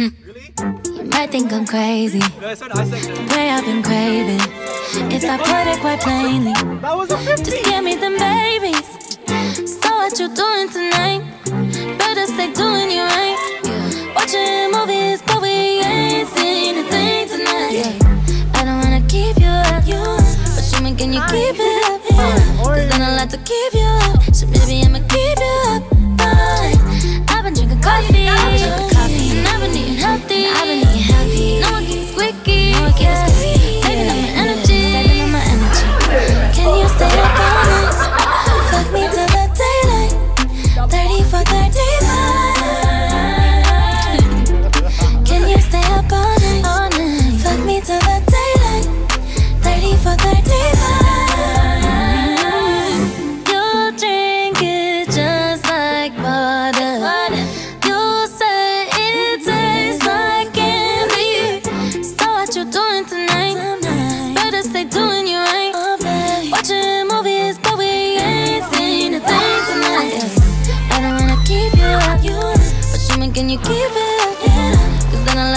Hmm. You might think I'm crazy. The way I've been craving. If I put it quite plainly, just give me them babies. So what you doing tonight? Better stay doing you right. Watching movies, but we ain't seen a thing tonight. I don't wanna keep you up, but you making you keep it up. Cause then I like to keep you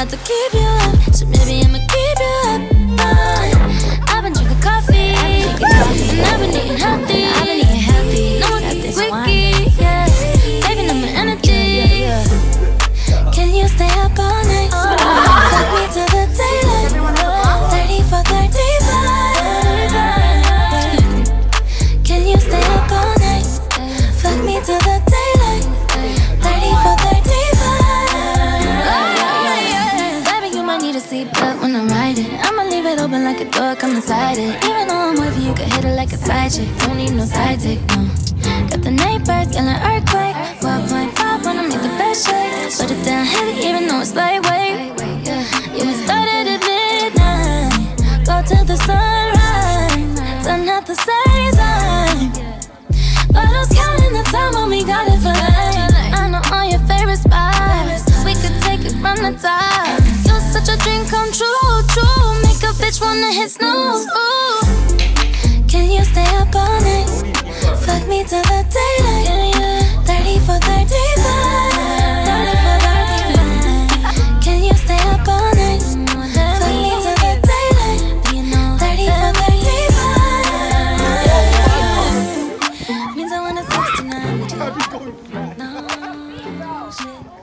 To keep you up. So maybe I'ma keep it open like a door, come inside it. Even though I'm with you, you can hit it like a side chick. Don't need no side dick, no. Got the neighbors yelling earthquake. 12.5 when I make the best shake. Put it down heavy, even though it's lightweight. Yeah, we started at midnight. Go till the sunrise. Done at the same time. But who's counting the time when we got it for life? I know all your favorite spots. We could take it from the top. You're such a dream come true. A bitch wanna hit snooze. Can you stay up all night? Fuck me till the daylight. 30 for 35. 30 for 35. Can you stay up all night? Fuck me till the daylight. 30 for 35. Means I wanna sex tonight. No, shit.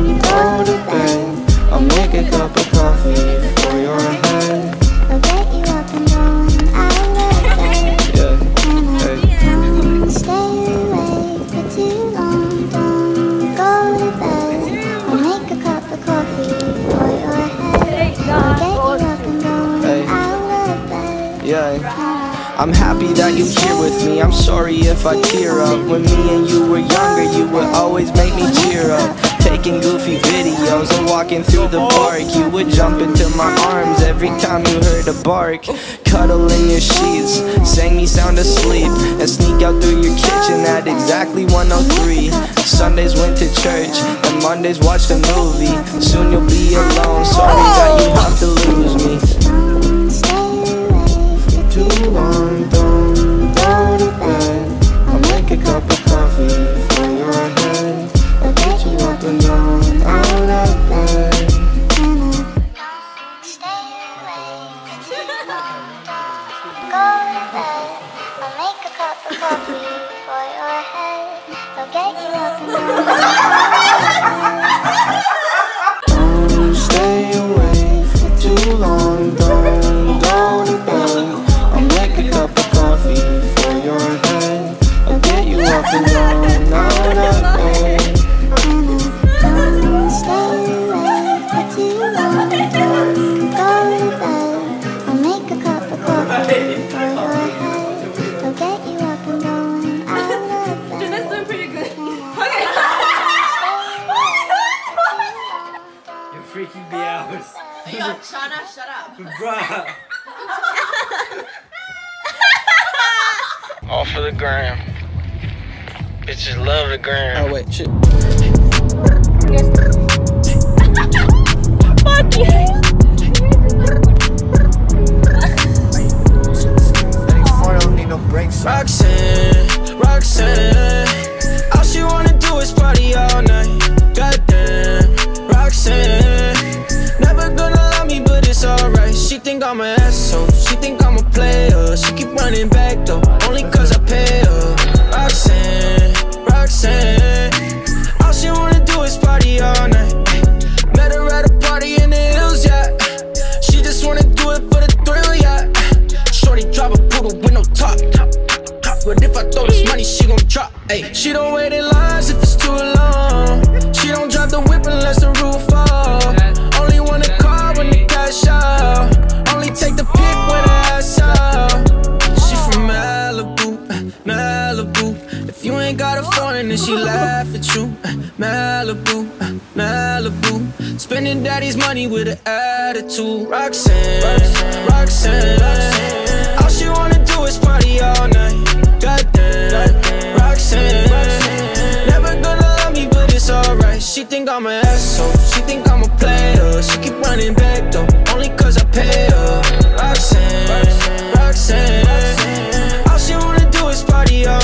Go I'll make a cup of coffee for your head. I'll get you up and going out of bed. Yeah, hey. Stay awake for too long. Don't go to bed. I'll make a cup of coffee for your head. I'll you up and going Hey. out of bed. Yeah. I'm happy that you're here with me. I'm sorry if I tear up. When me and you were younger, you would always make me cheer up. Taking goofy videos and walking through the park. You would jump into my arms every time you heard a bark. Cuddle in your sheets, sang me sound asleep, and sneak out through your kitchen at exactly 103. Sundays went to church, and Mondays watched a movie. Soon you'll be alone. Sorry that you up and Bruh. All for the gram. Bitches love the gram. Oh wait, shit. Fuck you. Think I'm a player. She keep running back though, only cause I pay her. Roxanne, Roxanne. All she wanna do is party all night. Met her at a party in the hills, yeah. She just wanna do it for the thrill, yeah. Shorty drop a poodle with no top. But if I throw this money, she gon' drop. Ayy, she don't wait in lines if it's too long. She don't drive the whip unless the roof off. Spending daddy's money with an attitude. Roxanne, Roxanne, Roxanne, All she wanna do is party all night. Goddamn, Roxanne. Roxanne. Never gonna love me, but it's alright. She think I'm an asshole. She think I'm a player. She keep running back though, only cause I pay her. Roxanne, Roxanne. Roxanne. All she wanna do is party all night.